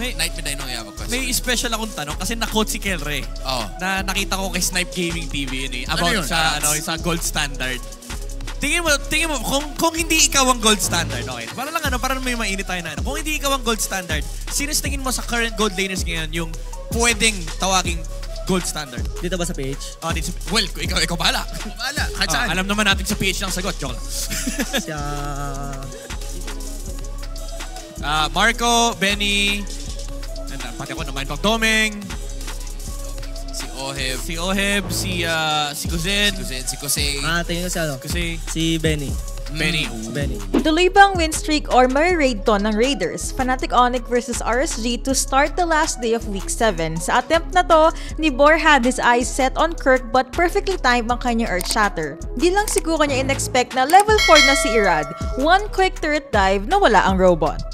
May- Night Medino, I have a question. May special akong tanong kasi na-quote si Kelre. Oh. Na nakita ko kay Snipe Gaming TV yun eh. Ano About yun? sa, ano, sa gold standard. Tingin mo, tingin mo, kung, kung hindi ikaw ang gold standard, okay. Para lang ano, para may mainit tayo na ano. Kung hindi ikaw ang gold standard, sino sa tingin mo sa current gold laners ngayon yung pwedeng tawaging gold standard? Dito ba sa page? Oh, dito, well, ikaw, ikaw bahala. Wala, kahit Oh, saan. alam naman natin sa PH ng sagot. Joke lang. Si, ah, Ah, Marco, Benny, uh, pati ako naman pang Domeng, Si Oheb, si Oheb, si, ah, si Kuzen, si Kuzen, si Kuseng. ah, tingin ko si ano. kasi Si Benny. Benny. Si Benny. Tuloy ba ang win streak or may-raid to ng Raiders, Fnatic Onyx versus RSG to start the last day of Week 7? Sa attempt na to, ni Bor had his eyes set on Kirk but perfectly timed ang kanyang Earth Shatter. Di lang siguro niya in-expect na level 4 na si Irad, one quick turret dive na wala ang robot.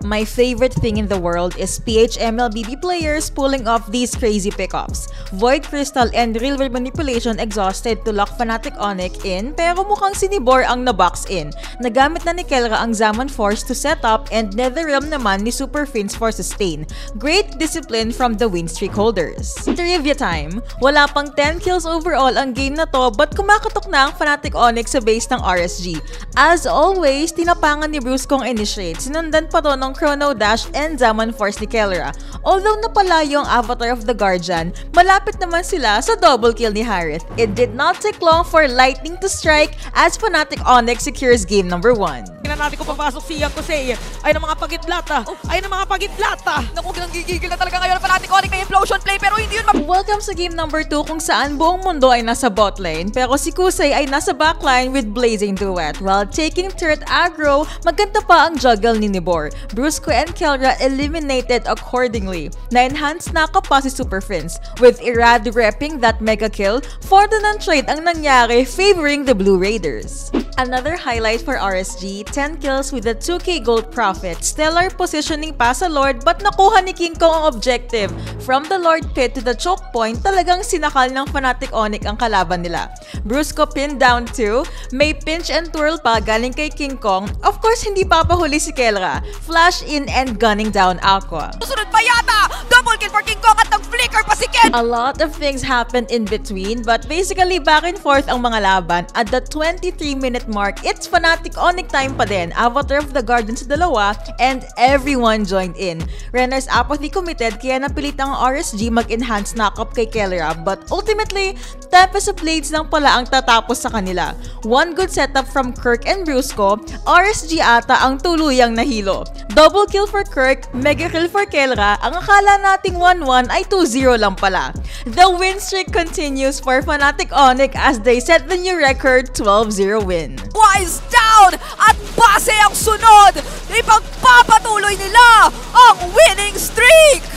My favorite thing in the world is PHMLBB players pulling off these crazy pickups. Void Crystal and Real World Manipulation exhausted to lock Fnatic Onyx in pero mukhang sinibor ang nabox in. Nagamit na ni Kelra ang Zaman Force to set up and Netherrealm naman ni Super Fins for sustain. Great discipline from the win streak holders. Trivia time! Wala pang 10 kills overall ang game na to but kumakatok na ang Fnatic Onyx sa base ng RSG. As always, tinapangan ni Bruce kong initiate. Sinundan pa to ng Chrono Dash and Zaman Force ni Kelra. Although napalayo ang avatar of the Guardian, malapit naman sila sa double kill ni Harith. It did not take long for Lightning to strike as Fnatic Onyx secures game number 1. Tingnan natin kung papasok si Yang Kusei. Ay ng mga pagidlata. Ay ng mga pagidlata. Naku, gigigil na talaga ngayon. Fanatic Onyx may implosion play pero hindi yun map... Welcome sa game number 2 kung saan buong mundo ay nasa bot lane pero si Kusei ay nasa backline with Blazing Duet. While taking turret aggro, maganda pa ang juggle ni Nibor. Brusco and Kelra eliminated accordingly. Na-enhance na pa si Super Fins with Irad repping that mega kill for the non-trade ang nangyari favoring the Blue Raiders. Another highlight for RSG, 10 kills with a 2k gold profit. Stellar positioning pa sa Lord but nakuha ni King Kong ang objective. From the Lord pit to the choke point, talagang sinakal ng Fnatic Onyx ang kalaban nila. Brusco pinned down 2, may pinch and twirl pa galing kay King Kong. Of course, hindi papahuli si Kelra. Flash in and gunning down Aqua. Susunod pa yata! Double kill for King Kong at nag-flicker pa si Ken! A lot of things happened in between, but basically back and forth ang mga laban. At the 23-minute mark, it's Fnatic Onyx time pa din. Avatar of the Garden sa dalawa, and everyone joined in. Renner's apathy committed, kaya napilit ang RSG mag-enhance knock-up kay Kellera. But ultimately, Tempest of Blades lang pala ang tatapos sa kanila. One good setup from Kirk and Brusco, RSG ata ang tuluyang nahilo. Double kill for Kirk, mega kill for Kellera, ang akala nating 1-1 ay 2-0 lang pala. The win streak continues for Fnatic Onyx as they set the new record 12-0 win. Wise down! At base ang sunod! Ipagpapatuloy nila ang win